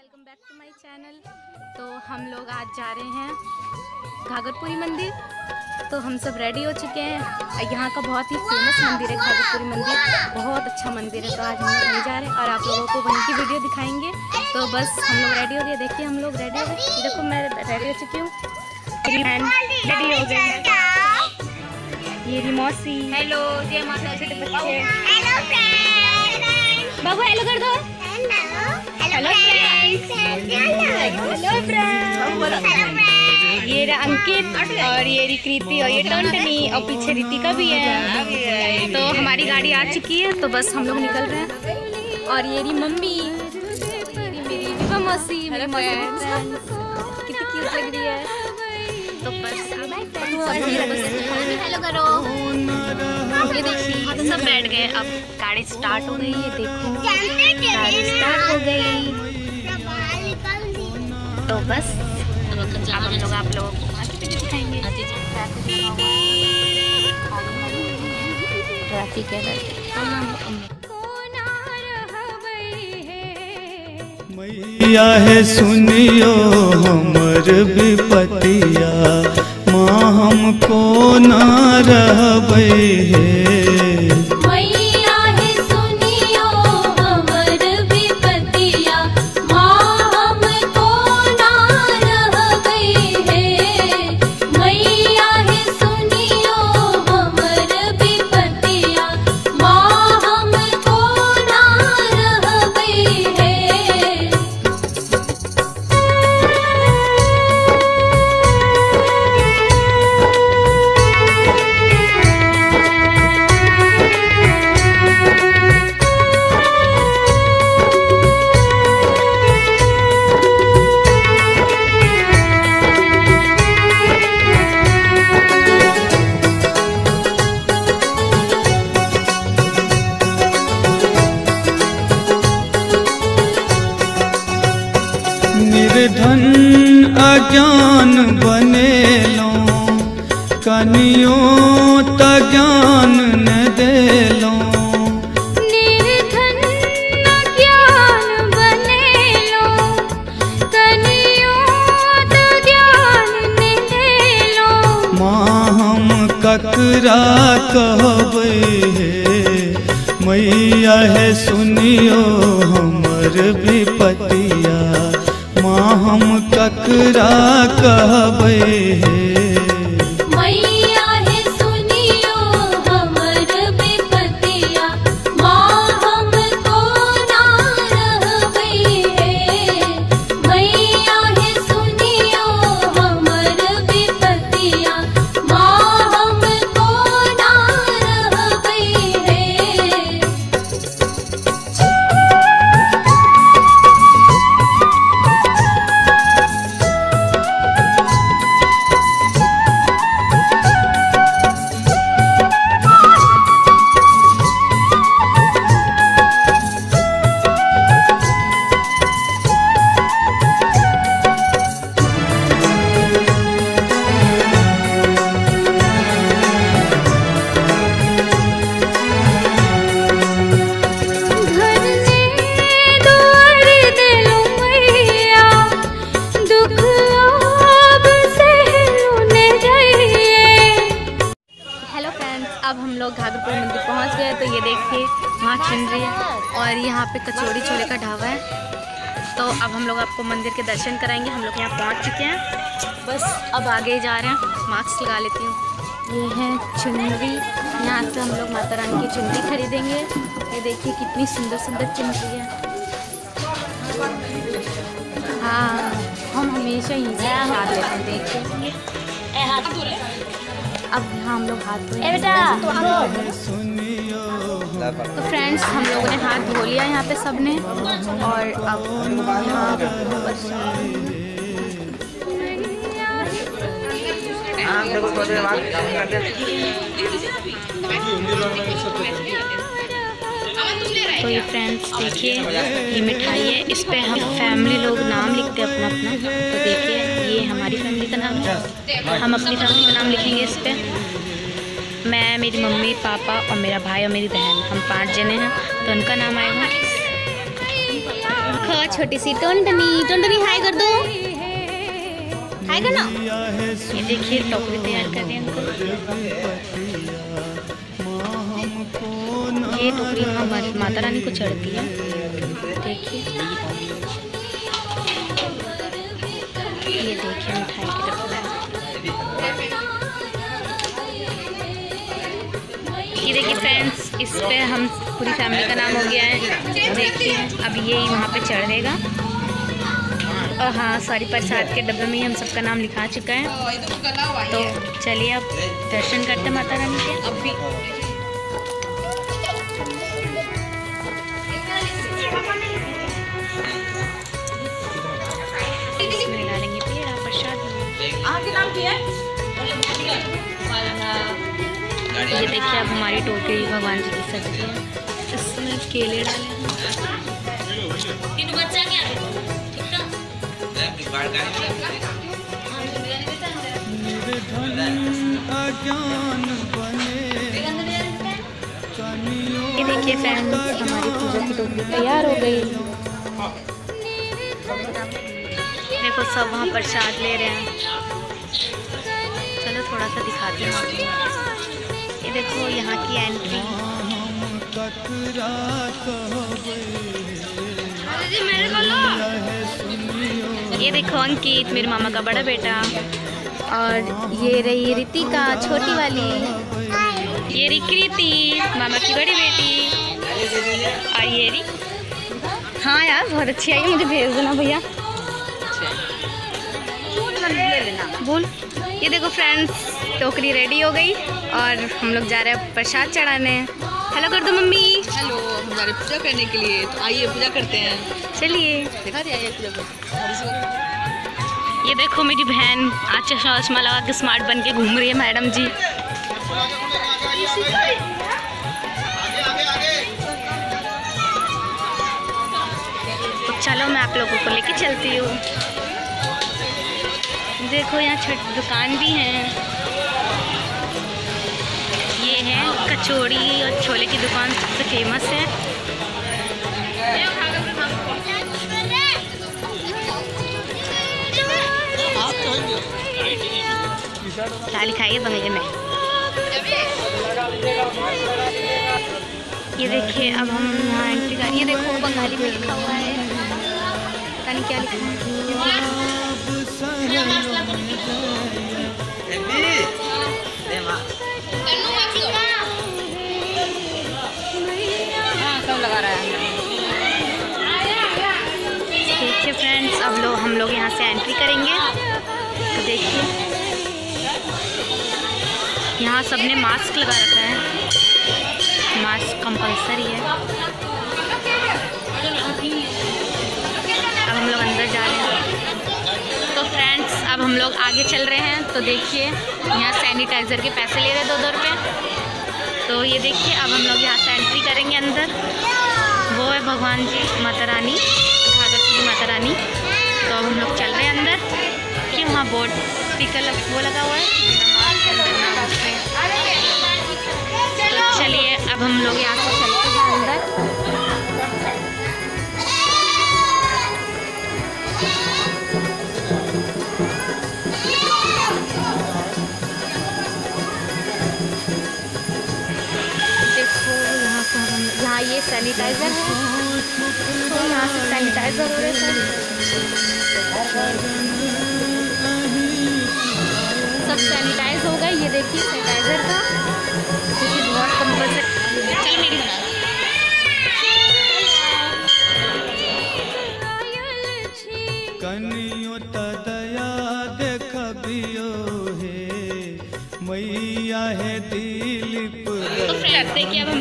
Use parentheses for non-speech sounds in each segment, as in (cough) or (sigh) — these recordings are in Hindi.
Welcome back to my channel. तो हम लोग आज जा रहे हैं घाघरपुरी मंदिर। तो हम सब रेडी हो चुके हैं। यहाँ का बहुत ही फ़ेमस मंदिर है घाघरपुरी मंदिर। बहुत अच्छा मंदिर है। तो आज हम लोग वहीं जा रहे हैं और आप लोगों को वहीं की वीडियो दिखाएँगे। तो बस हम लोग रेडी हो गए। देखिए हम लोग रेडी हो गए। देखो मैं रेडी हो चुकी हूँ। रेडी हो गए। ये मौसी। हेलो जय माता बच्चे बाबू हेलो कर दो। हेलो हेलो ये अंकित और ये रही कृति और ये टंटनी और पीछे रितिका भी है। तो हमारी गाड़ी आ चुकी है तो बस हम लोग निकल रहे हैं। और ये रही मम्मी। मेरी मौसी, मेरी कितनी क्यूट लग रही है। तो बस हेलो करो। ये देखिए तो सब बैठ गए। अब गाड़ी स्टार्ट हो गई है देखो। गाड़ी स्टार्ट हो गई। तो बस अब हम लोग आप लोगों को दिखाएँगे। (laughs) ट्रैफ़िक है मैया है सुनियो हमर विपतिया माँ हमको ना रह हे। कहबै आपको मंदिर के दर्शन कराएँगे। हम लोग यहाँ पहुँच चुके हैं। बस अब आगे जा रहे हैं। मास्क लगा लेती हूँ। ये है चुनरी। यहाँ से हम लोग माता रानी की चुनरी खरीदेंगे। ये देखिए कितनी सुंदर सुंदर चुनरी है। हाँ हम हमेशा यहीं से हाथ लेते हैं। देखिए अब यहाँ हम लोग हाथ धोएँगे। तो फ्रेंड्स, हम लोगों ने हाथ धो लिया यहाँ पे सबने और अब तो ये फ्रेंड्स देखिए, ये मिठाई है। इस पे हम फैमिली लोग नाम लिखते हैं अपना अपना तो देखिए, ये हमारी फैमिली का नाम है। हम अपनी फैमिली का नाम लिखेंगे इस पे। मैं मेरी मम्मी पापा और मेरा भाई और मेरी बहन हम पाँच जने हैं तो उनका नाम आएगा देखो छोटी सी टुंडनी टुंडनी हाय कर दो। हाय करना। ये देखिए टोकरी तैयार कर रहे हैं। ये टोकरी वहाँ माता रानी को चढ़ती है। देखिए। ये देखिए मिठाई के डब्बे ये देखिए फ्रेंड्स इस पे हम पूरी फैमिली का नाम हो गया है। देखिए अब ये वहाँ पे चढ़ देगा और हाँ सॉरी प्रसाद के डब्बे में ही हम सबका नाम लिखा चुका है। तो चलिए अब दर्शन करते हैं माता रानी के। अभी इसमें डालेंगे पेड़ा प्रसाद। ये देखिए अब हमारी टोकरी भगवान जी की सब्ज़ी है। इसमें केले डाले हैं। ये देखिए फ्रेंड्स हमारी पूजा की टोकरी तैयार हो गई। देखो सब वहाँ प्रसाद ले रहे हैं। चलो थोड़ा सा दिखाती हूँ आपको। ये देखो यहाँ की एंट्री ये देखो अंकित मेरे मामा का बड़ा बेटा। और ये रही रितिका छोटी वाली। ये रही कृति मामा की बड़ी बेटी। और ये रही हाँ यार बहुत अच्छी आई मुझे भेज देना भैया। बोल। ये देखो फ्रेंड्स टोकरी रेडी हो गई और हम लोग जा रहे हैं प्रसाद चढ़ाने। हेलो कर दो मम्मी। हेलो हम जा रहे हैं पूजा करने के लिए। तो आइए पूजा करते हैं। चलिए। दिखा दिया आइए पूजा ये देखो मेरी बहन आज चश्मा लगा के स्मार्ट बन के घूम रही है मैडम जी। तो चलो मैं आप लोगों को लेके चलती हूँ। देखो, यहाँ छोटी दुकान भी है। ये है कचौड़ी और छोले की दुकान, सबसे फ़ेमस है। क्या लिखा है बंगले में। ये देखिए, अब हम यहाँ एंट्री कर ये देखो, बंगाली में लिखा हुआ है। क्या लिखा है। देखिए फ्रेंड्स अब लोग हम लोग यहाँ से एंट्री करेंगे। तो देखिए। यहाँ सबने मास्क लगा रखा है। मास्क कंपलसरी है। अब हम लोग आगे चल रहे हैं तो देखिए, यहाँ सैनिटाइज़र के पैसे ले रहे दो दो रुपये तो ये देखिए, अब हम लोग यहाँ से एंट्री करेंगे अंदर। वो है भगवान जी माता रानी घाघरपुरी माता रानी। तो अब हम लोग चल रहे हैं अंदर। कि वहाँ बोर्ड स्पीकर वो लगा हुआ है। तो चलिए, अब हम लोग यहाँ से सैनिटाइज़र है तो यहाँ से सैनिटाइज़र हो रहे हैं सब सैनिटाइज हो गए ये देखिए सैनिटाइज़र का। क्योंकि कंपल्सरी चल मेरी बना कनियो तदया देखबियो हे मैया है दिलीप तो देखिए अब हम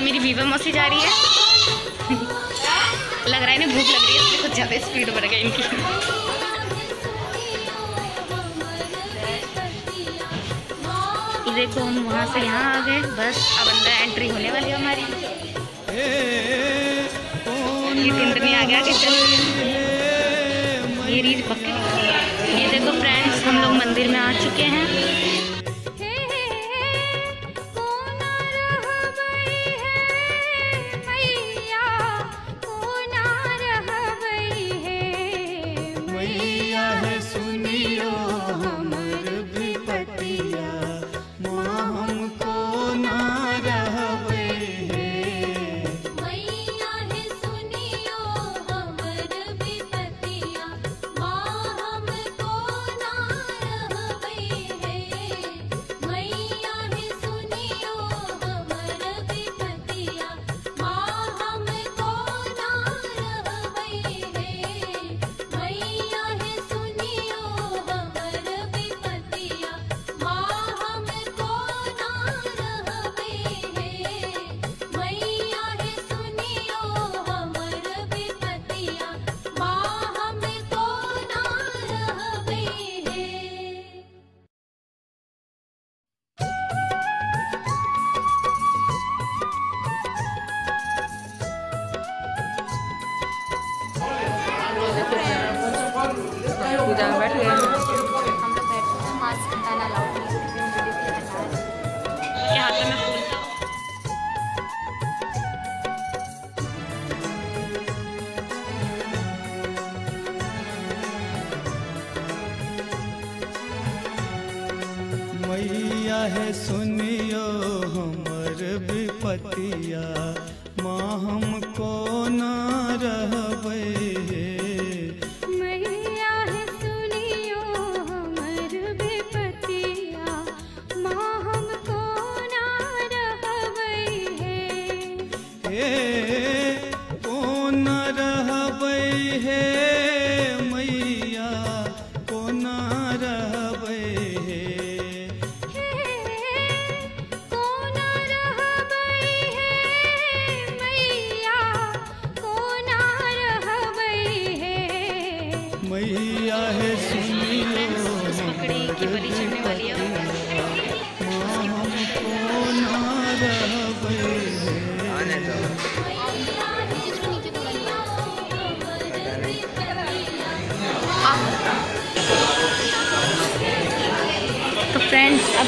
ये मेरी बीबा मौसी जा रही है। (laughs) लग रहा है इन्हें भूख लग रही है, इसलिए कुछ ज़्यादा स्पीड बढ़ गई इनकी। देखो, हम वहाँ से यहाँ आ गए। बस, अब अंदर एंट्री होने वाली है हमारी। ये आ गया ये ये देखो फ्रेंड्स हम लोग मंदिर में आ चुके हे।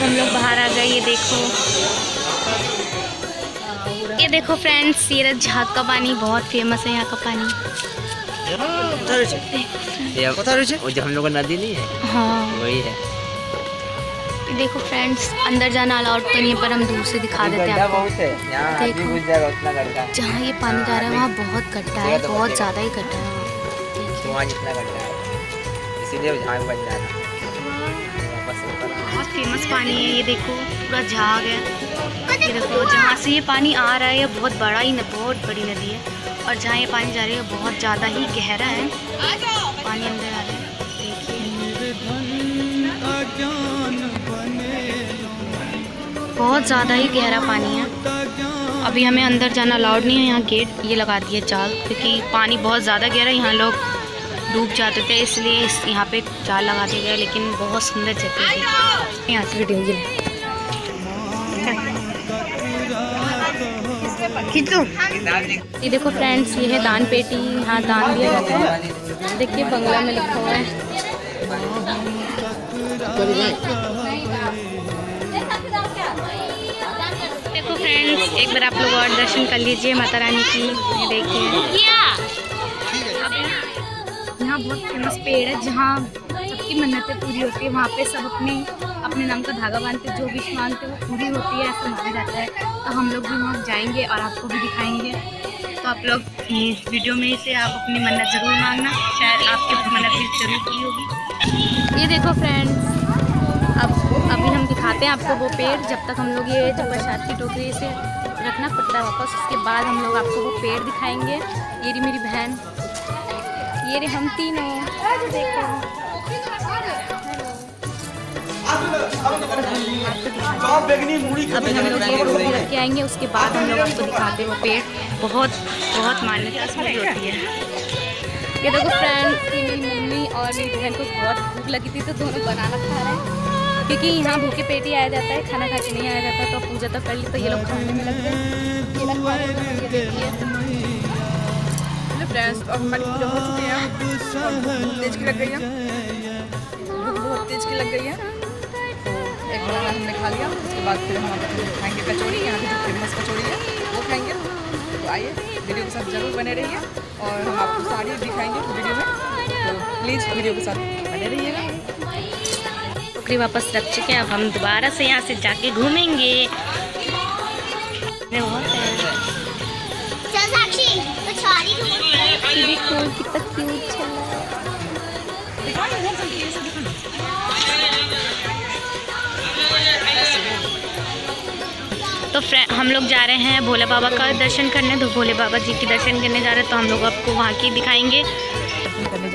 हम लोग बाहर आ गए ये देखो। ये देखो फ्रेंड्स ये रहा झाग का पानी बहुत फ़ेमस है यहाँ का पानी। ये वो जो हम लोग का नदी नहीं है हाँ। वही है। देखो फ्रेंड्स अंदर जाना अलाउड तो नहीं है पर हम दूर से दिखा देते हैं आपको। देखो। जहाँ ये पानी जा रहा है वहाँ बहुत गड्ढा है तो बहुत ज़्यादा ही है। गड्ढा है। इसीलिए फ़ेमस पानी है ये देखो पूरा झाग है। ये देखो जहाँ से ये पानी आ रहा है ये बहुत बड़ा ही न, बहुत बड़ी नदी है। और जहाँ ये पानी जा रही है बहुत ज़्यादा ही गहरा है। पानी अंदर आ रहा है बहुत ज़्यादा ही गहरा पानी है। अभी हमें अंदर जाना अलाउड नहीं है यहाँ गेट ये लगा दिया जाल क्योंकि पानी बहुत ज़्यादा गहरा है यहाँ लोग डूब जाते थे, इसलिए इस यहाँ पे जाल लगा दिया गया, लेकिन बहुत सुंदर जगह है यहाँ से वीडियो ये देखो फ्रेंड्स ये है दान पेटी, यहाँ दान दिया जाता है। देखिए बंगला में लिखा हुआ है। देखो फ्रेंड्स एक बार आप लोग और दर्शन कर लीजिए माता रानी की। ये देखिए। यहाँ बहुत फ़ेमस पेड़ है, जहाँ सबकी मन्नतें पूरी होती है। वहाँ पे सब अपने अपने नाम का धागा बांधते जो विश मांगते वो पूरी होती है, ऐसा माना जाता है। तो हम लोग भी वहाँ जाएँगे और आपको भी दिखाएँगे। तो आप लोग इस वीडियो में से आप अपनी मन्नत ज़रूर मांगना। शायद आपकी मन्नत भी ज़रूर पूरी होगी। ये देखो फ्रेंड्स अब, अभी हम दिखाते हैं आपको वो पेड़। जब तक हम लोग ये प्रसाद की टोकरी से रखना पड़ता है वापस, उसके बाद हम लोग आपको वो पेड़ दिखाएँगे। ये मेरी बहन। ये रहे हम तीनों आएँगे, उसके बाद हम लोग आपको दिखाते हैं पेड़। बहुत बहुत मान्यता होती है। ये देखो फ्रेंड्स कि मेरी मम्मी और मेरी बहन को बहुत भूख लगी थी तो दोनों बनाना खा रहे हैं। क्योंकि यहाँ भूखे पेट ही आया जाता है, खाना खा के नहीं आया जाता तो पूजा तो कर ली तो ये लोग खाने में लग गए। फ्रेंड्स अब हमारी पूजा हो चुकी है। बहुत तेज की लग गई है। बहुत तेज की लग गई है। तो एक बनाना हमने खा लिया। उसके बाद फिर हम खाएँगे कचौड़ी। यहाँ की जो फ़ेमस कचौड़ी है, वो खाएँगे। तो आइए, वीडियो के साथ ज़रूर बने रहिए और हम आपको साड़ी दिखाएँगे वीडियो में। तो प्लीज़ वीडियो के साथ बने रहिएगा। वापस रख चुके हैं। अब हम दोबारा से यहाँ से जाके घूमेंगे। देखो कितना क्यूट चल रहा है। तो फ्रेंड हम लोग जा रहे हैं भोले बाबा का दर्शन करने। तो भोले बाबा जी के दर्शन करने जा रहे हैं तो हम लोग आपको वहाँ की दिखाएँगे।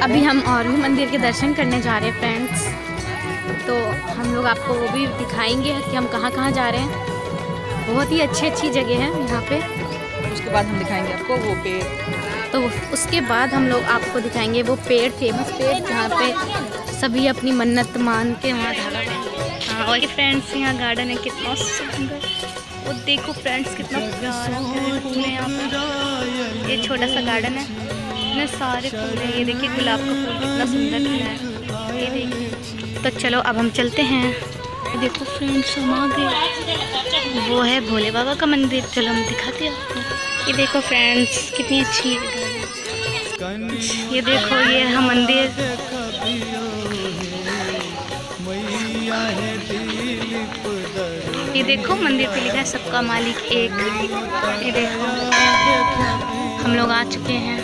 अभी हम और भी मंदिर के दर्शन करने जा रहे हैं फ्रेंड्स तो हम लोग आपको वो भी दिखाएँगे कि हम कहाँ कहाँ जा रहे हैं। बहुत ही अच्छी अच्छी जगह है यहाँ पे। उसके बाद हम दिखाएँगे आपको वो पेड़ तो उसके बाद हम लोग आपको दिखाएँगे वो पेड़ फ़ेमस पेड़ जहाँ पे सभी अपनी मन्नत मान के वहाँ धागा हाँ। और ये फ्रेंड्स यहाँ गार्डन है, कितना सुंदर। वो देखो फ्रेंड्स कितना प्यारा है ये छोटा सा गार्डन है। इतने सारे फूल हैं, ये देखिए गुलाब का फूल कितना सुंदर है। ये देखिए। तो चलो, अब हम चलते हैं। देखो फ्रेंड्स हम आ गए। वो है भोले बाबा का मंदिर, चलो हम दिखाते हैं। ये देखो फ्रेंड्स कितनी अच्छी ये देखो, ये है मंदिर। ये देखो, मंदिर पे लिखा है, सबका मालिक एक। ये देखो, हम लोग आ चुके हैं।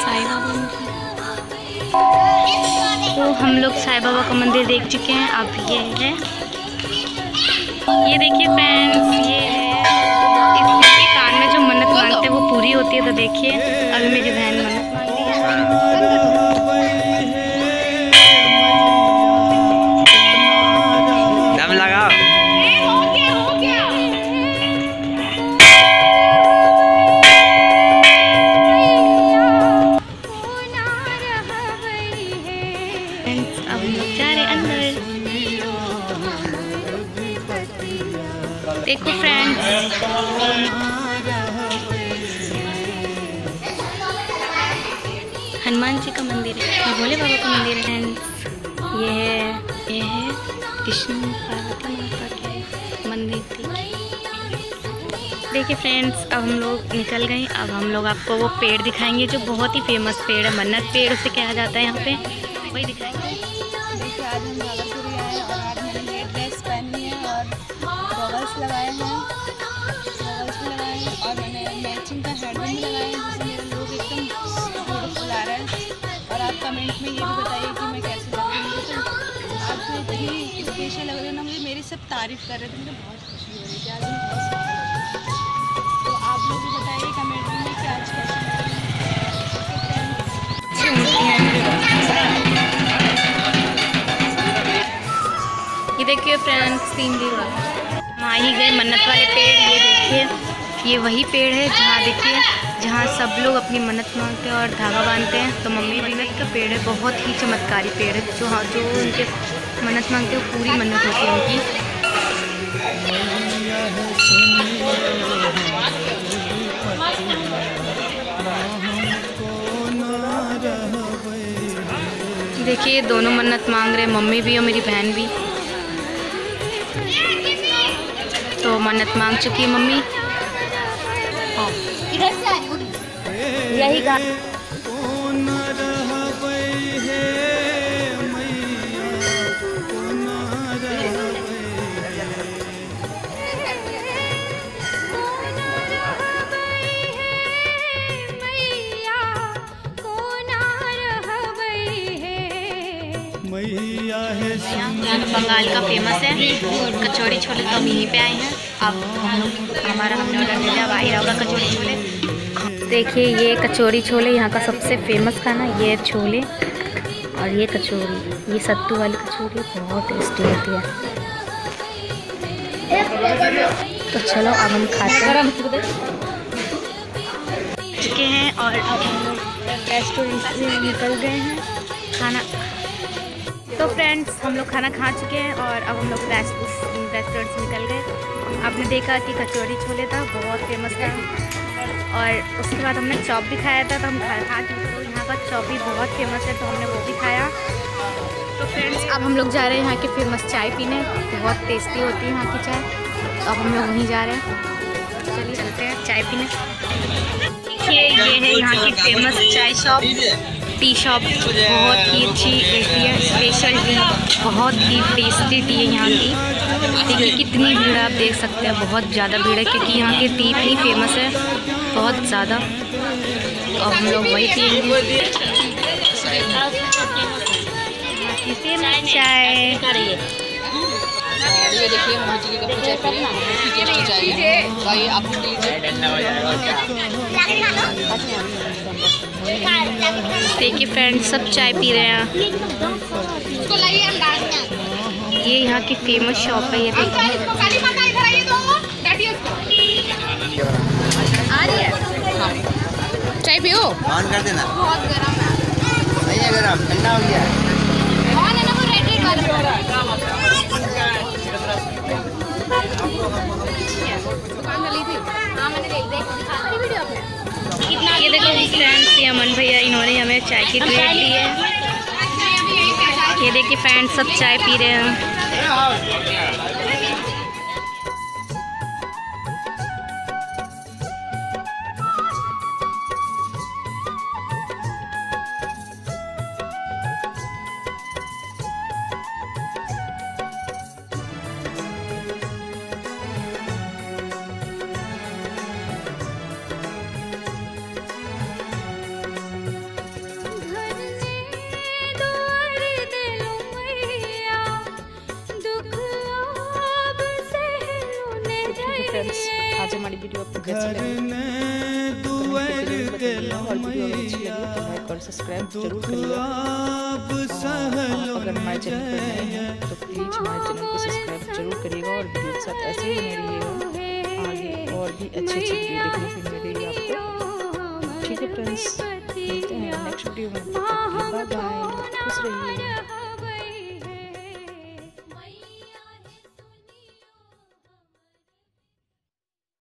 साईं बाबा। तो हम लोग साई बाबा का मंदिर देख चुके हैं। अब ये है। ये देखिए फ्रेंड्स, ये है। इसके कान में जो मन्नत मांगते हैं, वो पूरी होती है तो देखिए। अभी मेरी बहन मन्नत मांग रही है। मंदिर है। भोले बाबा का मंदिर है। ये है ये है कृष्ण पार्वती माता के मंदिर देखिए देखिए फ्रेंड्स अब हम लोग निकल गए। अब हम लोग आपको वो पेड़ दिखाएँगे जो बहुत ही फ़ेमस पेड़ है। मन्नत पेड़ उसे कहा जाता है यहाँ पे। वही दिखाएँगे। ये भी बताइए कि मैं कैसे हूँ। मुझे तो इतनी स्पेशल लग रही है ना मुझे। मेरी सब तारीफ़ कर रहे थे, मुझे बहुत खुशी हो रही थी आज। तो आप लोग भी बताइए कमेंट में कि आज ये देखिए फ्रेंड्स, तीन दिन वहाँ ही गए मन्नत वाले पेड़, ये देखिए। ये वही पेड़ है जहाँ देखिए, जहाँ सब लोग अपनी मन्नत मांगते हैं और धागा बांधते हैं। तो मम्मी मन्नत का पेड़ है, बहुत ही चमत्कारी पेड़ है, जो हाँ जो उनके मन्नत मांगते हैं पूरी मन्नत होती है उनकी। देखिए दोनों मन्नत मांग रहे हैं, मम्मी भी और मेरी बहन भी। तो मन्नत मांग चुकी है मम्मी। यही मैया है बंगाल का फ़ेमस है कचौड़ी छोले तो हम यहीं पे आए हैं अब हम लोग हमारा हमने ऑर्डर दे दिया अब कचौड़ी छोले। देखिए, ये कचौड़ी छोले, यहाँ का सबसे फ़ेमस खाना, ये छोले और ये कचौड़ी। ये सत्तू वाली कचौड़ी, बहुत टेस्टी होती है। तो चलो, अब हम खाते हैं। चुके हैं और अब हम लोग रेस्टोरेंट से निकल गए हैं। खाना तो फ्रेंड्स हम लोग खाना खा चुके हैं और अब हम लोग रेस्टोरेंट से निकल गए। आपने देखा कि कचौड़ी छोले था, बहुत फ़ेमस था। और उसके बाद हमने चॉप भी खाया था तो हम खा खा चुके तो यहाँ का चॉप भी बहुत फ़ेमस है तो हमने वो भी खाया। तो फ्रेंड्स अब हम लोग जा रहे हैं यहाँ की फ़ेमस चाय पीने। बहुत टेस्टी होती है यहाँ की चाय। तो अब हम लोग वहीं जा रहे हैं। चलिए चलते हैं चाय पीने। देखिए, ये है यहाँ की फ़ेमस चाय शॉप टी शॉप बहुत ही अच्छी रहती है स्पेशल टी बहुत ही टेस्टी टी है यहाँ की। देखिए कितनी भीड़ है आप देख सकते हैं बहुत ज़्यादा भीड़ है क्योंकि यहाँ की टी इतनी फ़ेमस है बहुत ज़्यादा। तो अब हम लोग वही पियेंगे। यहाँ चाय। ये देखिए की पी है टेस्टी भाई आप लीजिए हो देखिए फ्रेंड्स सब चाय पी रहे हैं। ये यहाँ की फ़ेमस शॉप है ये देखिए। इसको काली माता इधर आइए बैठिए आ रही चाय पियो। ऑन कर देना। बहुत गर्म है नहीं है गरम। ठंडा हो गया। है कौन है ना वो रेड रेड वाला दुकान डाली थी। हाँ मैंने देख देख। दिखा दी वीडियो आपने। ये देखो फ्रेंड्स ये अमन भैया, इन्होंने हमें चाय की प्लेट दी है। ये देखिए फ्रेंड्स सब चाय पी रहे हैं। फ्रेंड्स आज हमारी वीडियो आपको कैसी घर लगी ने दुआर और वीडियो अच्छी लगी तो लाइक और सब्सक्राइब ज़रूर करिएगा अगर हमारे चैनल पर नए हैं तो प्लीज़ हमारे चैनल को सब्सक्राइब ज़रूर करिएगा और वीडियो के साथ ऐसे ही बने रहिएगा। आगे और भी अच्छी अच्छी वीडियो देखने को मिलेगी आपको। ठीक है फ्रेंड्स मिलते हैं नेक्स्ट वीडियो में। बाय बाय खुश रहिए।